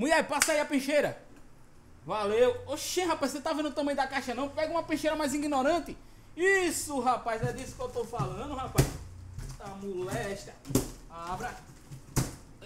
Mulher, passa aí a peixeira. Valeu. Oxê, rapaz, você tá vendo o tamanho da caixa não? Pega uma peixeira mais ignorante. Isso, rapaz, é disso que eu tô falando, rapaz. Tá molesta. Abra.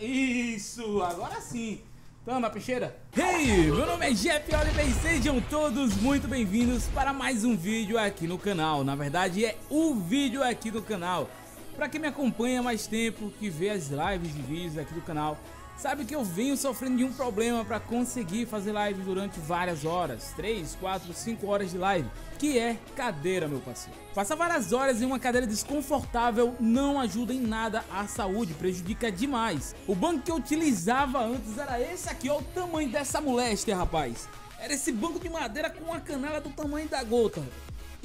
Isso, agora sim. Toma, peixeira. Hey, meu nome é Jeff Oliver e sejam todos muito bem-vindos para mais um vídeo aqui no canal. Na verdade, é o vídeo aqui do canal. Para quem me acompanha há mais tempo, que vê as lives e vídeos aqui do canal, sabe que eu venho sofrendo de um problema para conseguir fazer live durante várias horas, 3, 4, 5 horas de live, que é cadeira, meu parceiro. Passar várias horas em uma cadeira desconfortável não ajuda em nada à saúde, prejudica demais. O banco que eu utilizava antes era esse aqui, ó, o tamanho dessa moléstia, rapaz. Era esse banco de madeira com uma canela do tamanho da gota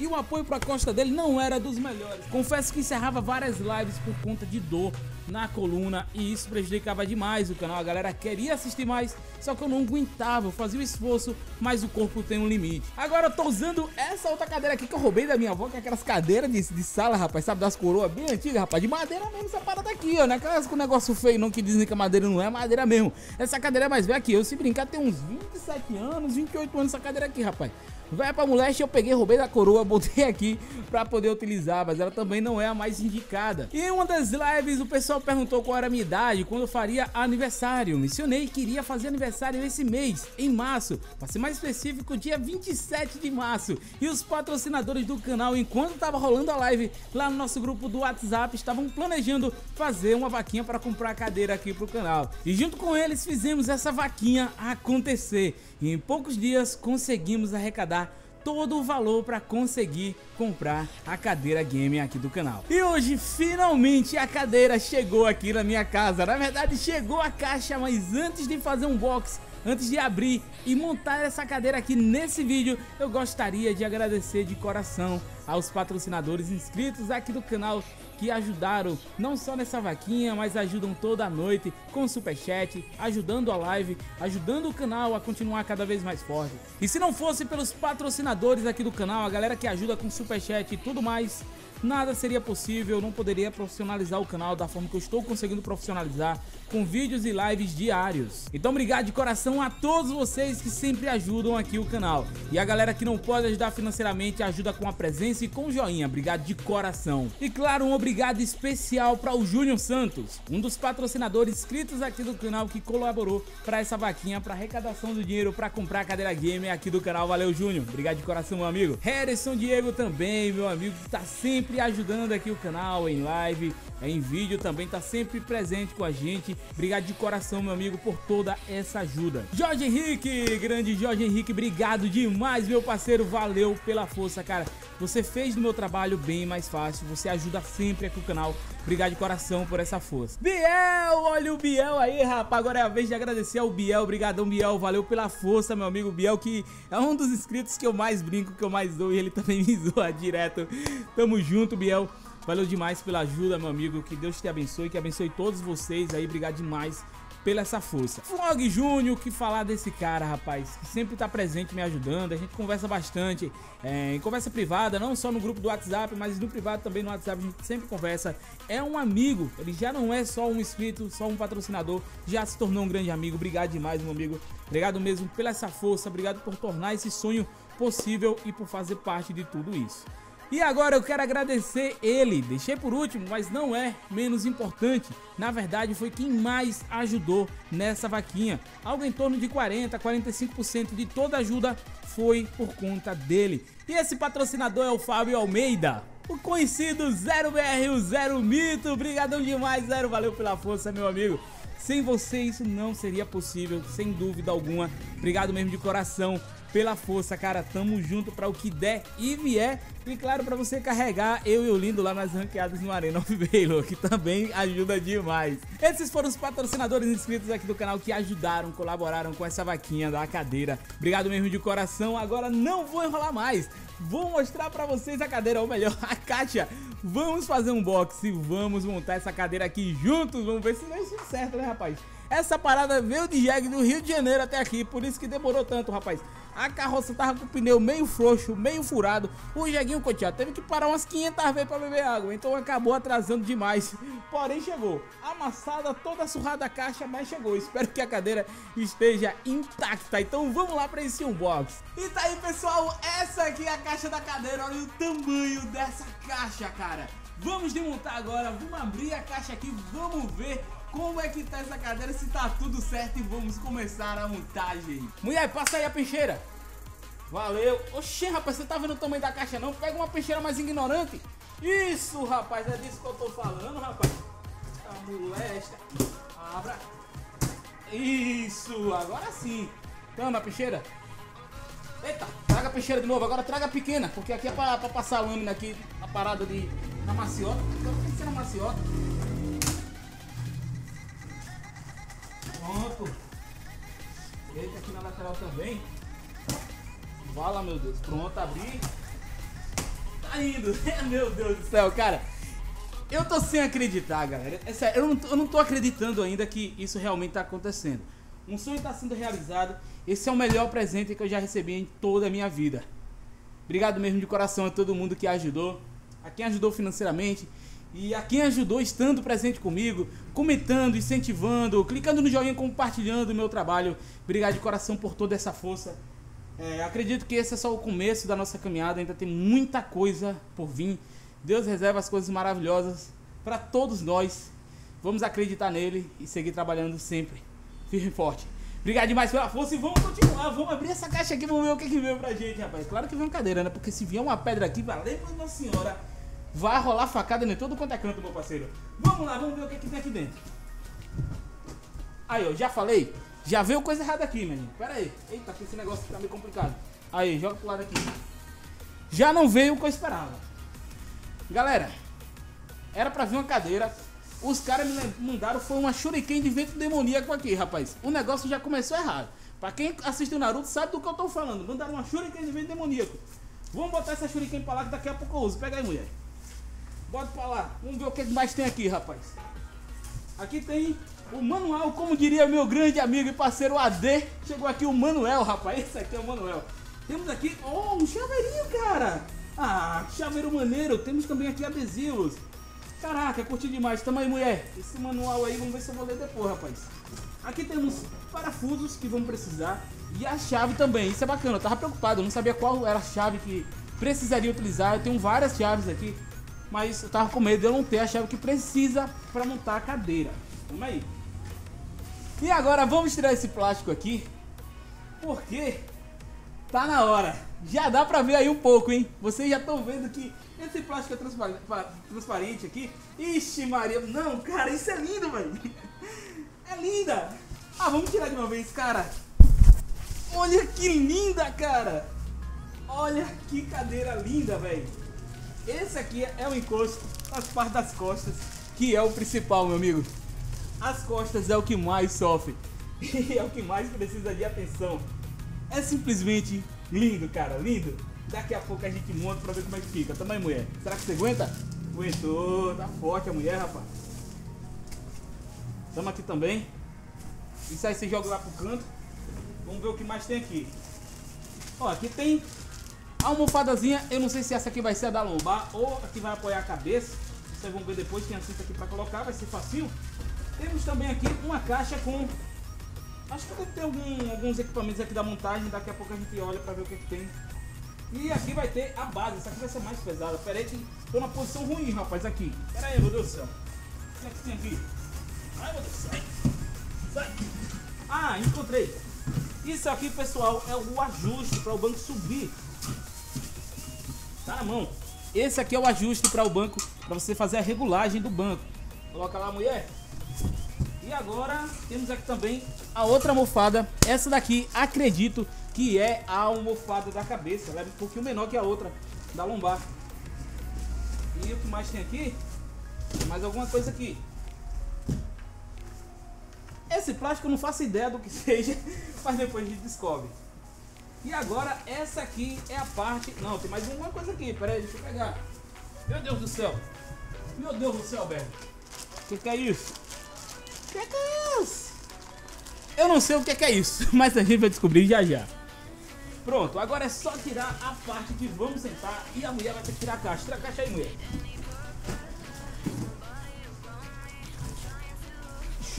e o apoio para a costa dele não era dos melhores. Confesso que encerrava várias lives por conta de dor na coluna e isso prejudicava demais o canal. A galera queria assistir mais, só que eu não aguentava, eu fazia o esforço, mas o corpo tem um limite. Agora eu tô usando essa outra cadeira aqui que eu roubei da minha avó, que é aquelas cadeiras de, de sala, rapaz, sabe, das coroas bem antigas, rapaz, de madeira mesmo essa parada aqui, ó, não é aquelas com negócio feio não que dizem que a madeira não é madeira mesmo. Essa cadeira é mais velha que eu, se brincar tem uns 27 anos, 28 anos essa cadeira aqui, rapaz. Vai pra moleste, eu peguei, roubei da coroa, botei aqui pra poder utilizar, mas ela também não é a mais indicada. E em uma das lives, o pessoal perguntou qual era a minha idade, quando eu faria aniversário. Mencionei que iria fazer aniversário esse mês, em março, pra ser mais específico, dia 27 de março. E os patrocinadores do canal, enquanto tava rolando a live lá no nosso grupo do WhatsApp, estavam planejando fazer uma vaquinha para comprar a cadeira aqui pro canal. E junto com eles fizemos essa vaquinha acontecer. E em poucos dias conseguimos arrecadar todo o valor para conseguir comprar a cadeira game aqui do canal. E hoje finalmente a cadeira chegou aqui na minha casa. Na verdade chegou a caixa, mas antes de fazer um box, antes de abrir e montar essa cadeira aqui nesse vídeo, eu gostaria de agradecer de coração aos patrocinadores inscritos aqui do canal que ajudaram não só nessa vaquinha, mas ajudam toda a noite com superchat, ajudando a live, ajudando o canal a continuar cada vez mais forte. E se não fosse pelos patrocinadores aqui do canal, a galera que ajuda com superchat e tudo mais, nada seria possível, não poderia profissionalizar o canal da forma que eu estou conseguindo profissionalizar com vídeos e lives diários. Então obrigado de coração a todos vocês que sempre ajudam aqui o canal. E a galera que não pode ajudar financeiramente, ajuda com a presença e com o joinha. Obrigado de coração. E claro, um obrigado especial para o Júnior Santos, um dos patrocinadores inscritos aqui do canal que colaborou para essa vaquinha para arrecadação do dinheiro para comprar a cadeira gamer aqui do canal. Valeu, Júnior. Obrigado de coração, meu amigo. Harrison Diego também, meu amigo, que está sempre ajudando aqui o canal em live, em vídeo, também está sempre presente com a gente. Obrigado de coração, meu amigo, por toda essa ajuda. Jorge Henrique, grande Jorge Henrique, obrigado demais, meu parceiro. Valeu pela força, cara. Você fez do meu trabalho bem mais fácil. Você ajuda sempre aqui o canal. Obrigado de coração por essa força. Biel, olha o Biel aí, rapaz. Agora é a vez de agradecer ao Biel. Obrigadão, Biel. Valeu pela força, meu amigo Biel, que é um dos inscritos que eu mais brinco, que eu mais dou. E ele também me zoa direto. Tamo junto, Biel. Valeu demais pela ajuda, meu amigo. Que Deus te abençoe, que abençoe todos vocês aí. Obrigado demais pela essa força. Flog Júnior, que falar desse cara, rapaz, que sempre tá presente me ajudando, a gente conversa bastante, é, em conversa privada, não só no grupo do WhatsApp, mas no privado também no WhatsApp, a gente sempre conversa. É um amigo, ele já não é só um inscrito, só um patrocinador, já se tornou um grande amigo. Obrigado demais, meu amigo. Obrigado mesmo pela essa força, obrigado por tornar esse sonho possível e por fazer parte de tudo isso. E agora eu quero agradecer ele, deixei por último, mas não é menos importante. Na verdade, foi quem mais ajudou nessa vaquinha. Algo em torno de 40, 45% de toda ajuda foi por conta dele. E esse patrocinador é o Fábio Almeida. O conhecido 0BR, o Zero Mito. Obrigadão demais, Zero. Valeu pela força, meu amigo. Sem você isso não seria possível, sem dúvida alguma. Obrigado mesmo de coração pela força, cara. Tamo junto para o que der e vier. E claro, para você carregar eu e o Lindo lá nas ranqueadas no Arena of Valor, que também ajuda demais. Esses foram os patrocinadores inscritos aqui do canal que ajudaram, colaboraram com essa vaquinha da cadeira. Obrigado mesmo de coração. Agora não vou enrolar mais. Vou mostrar para vocês a cadeira, ou melhor, a caixa. Vamos fazer um box e vamos montar essa cadeira aqui juntos. Vamos ver se dá isso certo, né, rapaz? Essa parada veio de jegue do Rio de Janeiro até aqui, por isso que demorou tanto, rapaz. A carroça tava com o pneu meio frouxo, meio furado. O Jeguinho Coteado teve que parar umas 500 vezes para beber água, então acabou atrasando demais. Porém chegou, amassada, toda surrada a caixa, mas chegou. Espero que a cadeira esteja intacta. Então vamos lá para esse unboxing. E tá aí, pessoal, essa aqui é a caixa da cadeira. Olha o tamanho dessa caixa, cara. Vamos desmontar agora, vamos abrir a caixa aqui, vamos ver como é que tá essa cadeira, se tá tudo certo e vamos começar a montagem. Mulher, passa aí a peixeira. Valeu. Oxê, rapaz, você tá vendo o tamanho da caixa não? Pega uma peixeira mais ignorante. Isso, rapaz, é disso que eu tô falando, rapaz. Tá molesta. Abra. Isso, agora sim. Toma a peixeira. Eita, traga a peixeira de novo. Agora traga a pequena, porque aqui é pra, pra passar a lâmina aqui, a parada de, na maciota. Então tem que ser na maciota. Pronto. Eita, aqui na lateral também. Fala, meu Deus. Pronto, abri. Tá indo. meu Deus do céu, cara. Eu tô sem acreditar, galera. É sério, eu não, tô, eu não tô acreditando ainda que isso realmente tá acontecendo. Um sonho tá sendo realizado. Esse é o melhor presente que eu já recebi em toda a minha vida. Obrigado mesmo de coração a todo mundo que ajudou. A quem ajudou financeiramente e a quem ajudou estando presente comigo, comentando, incentivando, clicando no joinha, compartilhando o meu trabalho. Obrigado de coração por toda essa força. É, acredito que esse é só o começo da nossa caminhada, ainda tem muita coisa por vir. Deus reserva as coisas maravilhosas para todos nós. Vamos acreditar nele e seguir trabalhando sempre, firme e forte. Obrigado demais pela força e vamos continuar. Vamos abrir essa caixa aqui, vamos ver o que, que veio pra gente, rapaz. Claro que vem uma cadeira, né? Porque se vier uma pedra aqui, valeu Nossa Senhora. Vai rolar facada em todo quanto é canto, meu parceiro. Vamos lá, vamos ver o que, que tem aqui dentro. Aí, ó, já falei. Já veio coisa errada aqui, menino. Pera aí. Eita, que esse negócio tá meio complicado. Aí, joga pro lado aqui. Já não veio o que eu esperava. Galera, era pra vir uma cadeira. Os caras me mandaram, foi uma shuriken de vento demoníaco aqui, rapaz. O negócio já começou errado. Pra quem assistiu Naruto sabe do que eu tô falando. Mandaram uma shuriken de vento demoníaco. Vamos botar essa shuriken pra lá que daqui a pouco eu uso. Pega aí, mulher. Bota pra lá. Vamos ver o que mais tem aqui, rapaz. Aqui tem o manual, como diria meu grande amigo e parceiro AD. Chegou aqui o Manuel, rapaz. Esse aqui é o Manuel. Temos aqui, oh, um chaveirinho, cara. Ah, chaveiro maneiro. Temos também aqui adesivos. Caraca, curti demais. Tamo aí, mulher. Esse manual aí, vamos ver se eu vou ler depois, rapaz. Aqui temos parafusos que vamos precisar. E a chave também. Isso é bacana. Eu tava preocupado. Eu não sabia qual era a chave que precisaria utilizar. Eu tenho várias chaves aqui mas eu tava com medo de eu não ter a chave que precisa para montar a cadeira. Vamos aí. E agora vamos tirar esse plástico aqui, porque tá na hora. Já dá pra ver aí um pouco, hein? Vocês já estão vendo que esse plástico é transparente aqui. Ixi, Maria. Não, cara, isso é lindo, velho. É linda. Ah, vamos tirar de uma vez, cara. Olha que linda, cara. Olha que cadeira linda, velho. Esse aqui é o encosto nas partes das costas, que é o principal, meu amigo. As costas é o que mais sofre e é o que mais precisa de atenção. É simplesmente lindo, cara, lindo. Daqui a pouco a gente monta pra ver como é que fica. Também, mulher. Será que você aguenta? Aguentou, tá forte a mulher, rapaz. Tamo aqui também. Isso aí você joga lá pro canto. Vamos ver o que mais tem aqui. Ó, aqui tem a almofadazinha, eu não sei se essa aqui vai ser a da lombar ou a que vai apoiar a cabeça. Vocês vão ver depois, tem a cinta aqui para colocar, vai ser facinho. Temos também aqui uma caixa com... Acho que deve ter algum, alguns equipamentos aqui da montagem, daqui a pouco a gente olha para ver o que, que tem. E aqui vai ter a base, essa aqui vai ser mais pesada. Pera aí que tô na posição ruim, rapaz, aqui. Pera aí, meu Deus do céu. O que é que tem aqui? Ai, meu Deus, sai. Sai. Ah, encontrei. Isso aqui, pessoal, é o ajuste para o banco subir. Tá na mão. Esse aqui é o ajuste para o banco, para você fazer a regulagem do banco. Coloca lá, mulher. E agora temos aqui também a outra almofada. Essa daqui, acredito que é a almofada da cabeça. Ela é um pouquinho menor que a outra da lombar. E o que mais tem aqui? Mais alguma coisa aqui. Esse plástico eu não faço ideia do que seja, mas depois a gente descobre. E agora essa aqui é a parte... Não, tem mais uma coisa aqui. Pera aí, deixa eu pegar. Meu Deus do céu. Meu Deus do céu, velho. O que, que é isso? O que, que é isso? Eu não sei o que que é isso, mas a gente vai descobrir já já. Pronto, agora é só tirar a parte que vamos sentar e a mulher vai ter que tirar a caixa. Tira a caixa aí, mulher.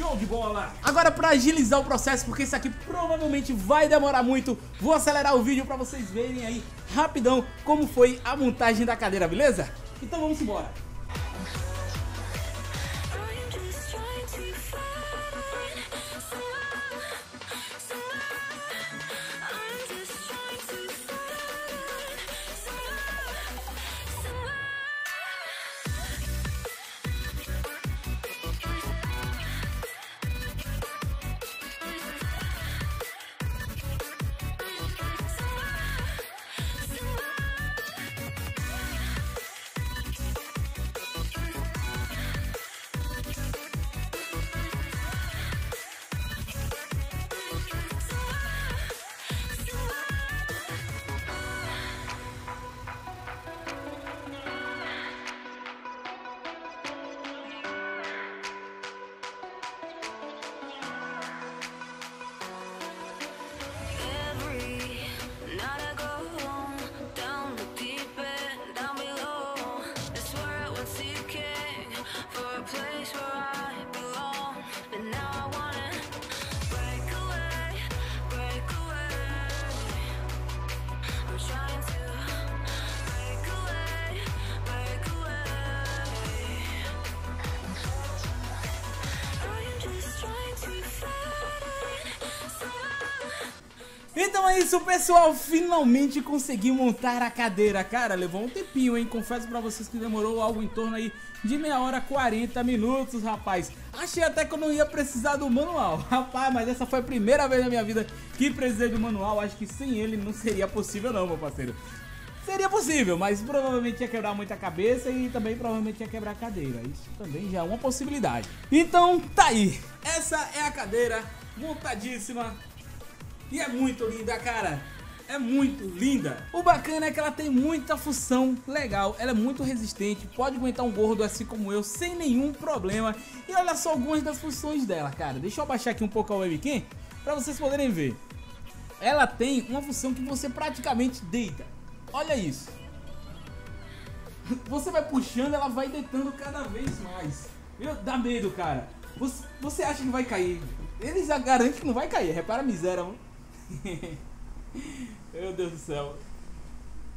Show de bola! Agora para agilizar o processo, porque isso aqui provavelmente vai demorar muito, vou acelerar o vídeo para vocês verem aí rapidão como foi a montagem da cadeira, beleza? Então vamos embora. Então é isso, pessoal. Finalmente consegui montar a cadeira. Cara, levou um tempinho, hein? Confesso pra vocês que demorou algo em torno aí de meia hora 40 minutos, rapaz. Achei até que eu não ia precisar do manual. Rapaz, mas essa foi a primeira vez na minha vida que precisei do manual. Acho que sem ele não seria possível não, meu parceiro. Seria possível, mas provavelmente ia quebrar muita cabeça e também provavelmente ia quebrar a cadeira. Isso também já é uma possibilidade. Então, tá aí. Essa é a cadeira montadíssima e é muito linda, cara. É muito linda. O bacana é que ela tem muita função legal. Ela é muito resistente, pode aguentar um gordo assim como eu sem nenhum problema. E olha só algumas das funções dela, cara. Deixa eu abaixar aqui um pouco a webcam para vocês poderem ver. Ela tem uma função que você praticamente deita. Olha isso. Você vai puxando, ela vai deitando cada vez mais. Meu, dá medo, cara. Você, você acha que vai cair. Eles já garantem que não vai cair. Repara a miséria, mano. Meu Deus do céu.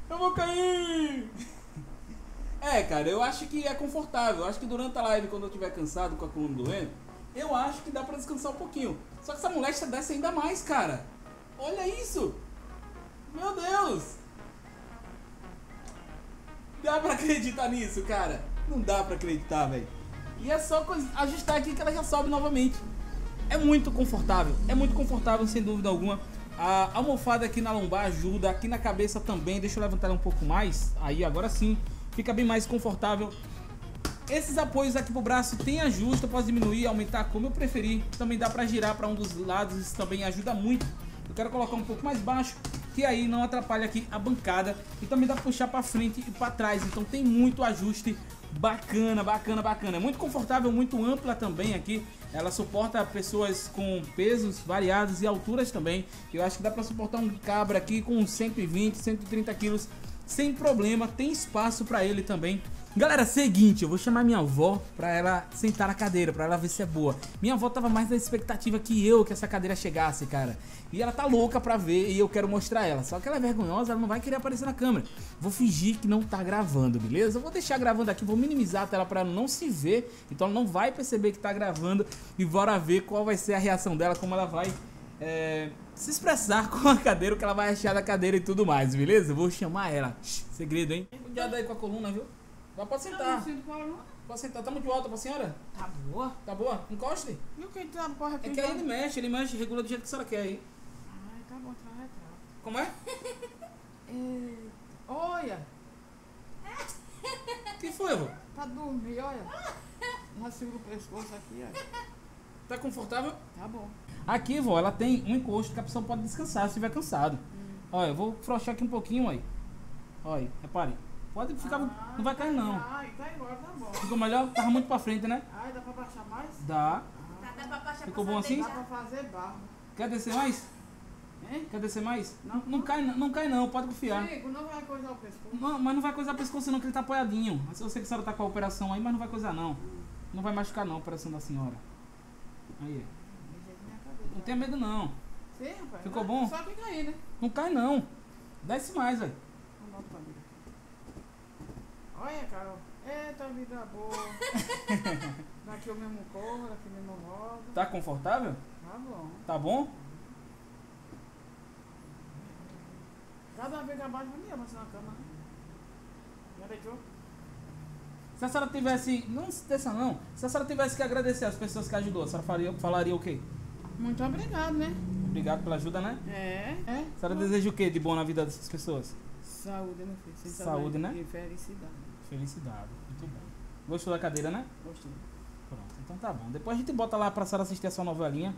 Eu vou cair! É, cara, eu acho que é confortável. Eu acho que durante a live, quando eu estiver cansado com a coluna doendo, eu acho que dá pra descansar um pouquinho. Só que essa moléstia desce ainda mais, cara. Olha isso! Meu Deus! Dá pra acreditar nisso, cara? Não dá pra acreditar, velho. E é só ajustar aqui que ela já sobe novamente. É muito confortável, é muito confortável, sem dúvida alguma. A almofada aqui na lombar ajuda, aqui na cabeça também. Deixa eu levantar um pouco mais. Aí, agora sim, fica bem mais confortável. Esses apoios aqui pro braço tem ajuste, posso diminuir, aumentar como eu preferir. Também dá pra girar para um dos lados, isso também ajuda muito. Eu quero colocar um pouco mais baixo, que aí não atrapalha aqui a bancada. E também dá pra puxar para frente e para trás, então tem muito ajuste bacana, bacana, bacana. É muito confortável, muito ampla também aqui. Ela suporta pessoas com pesos variados e alturas também. Eu acho que dá para suportar um cabra aqui com 120, 130 quilos sem problema. Tem espaço para ele também. Galera, seguinte, eu vou chamar minha avó pra ela sentar na cadeira, pra ela ver se é boa. Minha avó tava mais na expectativa que eu que essa cadeira chegasse, cara. E ela tá louca pra ver e eu quero mostrar ela. Só que ela é vergonhosa, ela não vai querer aparecer na câmera. Vou fingir que não tá gravando, beleza? Eu vou deixar gravando aqui, vou minimizar a tela pra ela não se ver. Então ela não vai perceber que tá gravando. E bora ver qual vai ser a reação dela, como ela vai é, se expressar com a cadeira, o que ela vai achar da cadeira e tudo mais, beleza? Vou chamar ela. Segredo, hein? Cuidado aí com a coluna, viu? Mas pode sentar. Pode sentar. Tá muito alta pra senhora? Tá boa. Tá boa? Encoste. E o que tá porra É que aí ele mexe, ele mexe, regula do jeito que a senhora quer aí. Ai, tá bom, tá retrato. Como é? é... Olha. que foi, avô? Tá dormindo, olha. Nasceu o pescoço aqui, olha. Tá confortável? Tá bom. Aqui, vó, ela tem um encosto que a pessoa pode descansar se estiver cansado. Hum. Olha, eu vou frouxar aqui um pouquinho, aí. Olha, repare. Pode ficar. Ah, não vai cair não. Ai, tá igual, tá bom. Ficou melhor? Tava muito pra frente, né? Ai, dá pra baixar mais? Dá. Tá, dá pra baixar Ficou bom assim? Dá pra fazer barro. Quer descer mais? Hein? Quer descer mais? Não. Não cai não, não cai não, pode confiar. Chico, não vai coisar o pescoço. Não, mas não vai coisar o pescoço não, que ele tá apoiadinho. Eu sei que a senhora tá com a operação aí, mas não vai coisar não. Não vai machucar não a operação da senhora. Aí. De jeito minha cabeça. Não tenha medo não. Sim, rapaz. Ficou bom? Só fica aí, né? Não cai não. Desce mais, velho. Vamos lá pra mim. Olha, Carol. Eita, vida boa. daqui eu mesmo corro, daqui eu mesmo rodo. Tá confortável? Tá bom. Tá bom? Cada vez abaixo, vai me avançar na cama. né? Já deitou? Se a senhora tivesse. Não se desça não. Se a senhora tivesse que agradecer as pessoas que ajudou, a senhora faria, falaria o quê? Muito obrigado, né? Obrigado pela ajuda, né? É. É. A senhora deseja o quê de bom na vida dessas pessoas? Saúde, meu filho. Sem Saúde, né? E felicidade. Felicidade. Muito bom. Gostou da cadeira, né? Gostei. Pronto, então tá bom. Depois a gente bota lá pra senhora assistir a sua novelinha.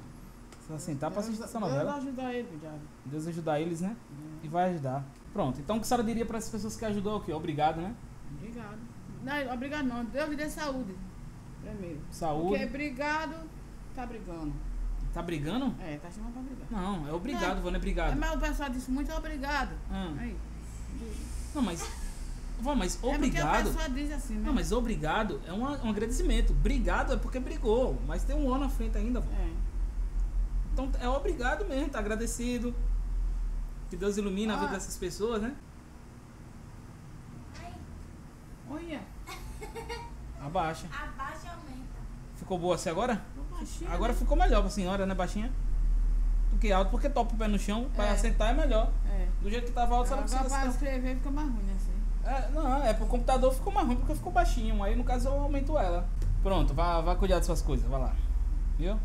Você sentar pra assistir essa Deus novela. ajudar ele, diabo. Deus ajudar eles, né? E vai ajudar. Pronto, então o que a senhora diria para as pessoas que ajudou é quê? Obrigado, né? Obrigado. Não, obrigado não. Deus lhe dê saúde. Primeiro. Saúde. Porque obrigado, tá brigando. Tá brigando? É, tá chamando pra brigar. Não, é obrigado, Não. Vânia, É, obrigado. mas o pessoal disse muito obrigado. Ah, Aí. não, mas. Vó, mas É porque a obrigado. pessoa diz assim, né? Não, mas obrigado é um, um agradecimento. Obrigado é porque brigou, mas tem um ano na frente ainda. vó. É. Então é obrigado mesmo, tá agradecido. Que Deus ilumina a vida Ah. dessas pessoas, né? Olha, Abaixa. Abaixa e aumenta. Ficou boa assim agora? baixinha. Agora ficou melhor pra senhora, né, baixinha? Do que alto, porque topa o pé no chão, pra É. sentar é melhor. É. Do jeito que tava alto, a senhora Agora precisa pra sentar. escrever fica mais ruim, né? Assim. É, não, é pro computador ficou mais ruim porque ficou baixinho. Aí no caso eu aumento ela. Pronto, vá, vá cuidar das suas coisas, vai lá. Viu?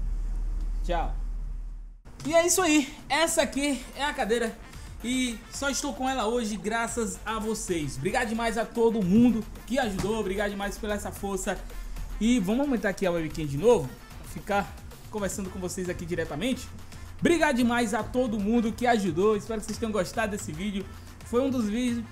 Tchau. E é isso aí. Essa aqui é a cadeira. E só estou com ela hoje graças a vocês. Obrigado demais a todo mundo que ajudou. Obrigado demais pela essa força. E vamos aumentar aqui a webcam de novo. Ficar conversando com vocês aqui diretamente. Obrigado demais a todo mundo que ajudou. Espero que vocês tenham gostado desse vídeo. Foi um dos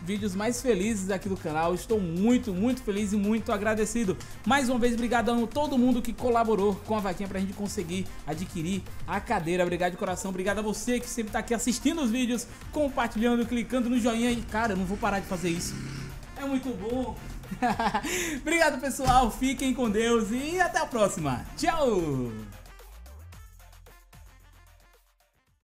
vídeos mais felizes aqui do canal. Estou muito, muito feliz e muito agradecido. Mais uma vez, obrigado a todo mundo que colaborou com a vaquinha pra gente conseguir adquirir a cadeira. Obrigado de coração. Obrigado a você que sempre tá aqui assistindo os vídeos, compartilhando, clicando no joinha. E, cara, eu não vou parar de fazer isso. É muito bom. obrigado, pessoal. Fiquem com Deus e até a próxima. Tchau!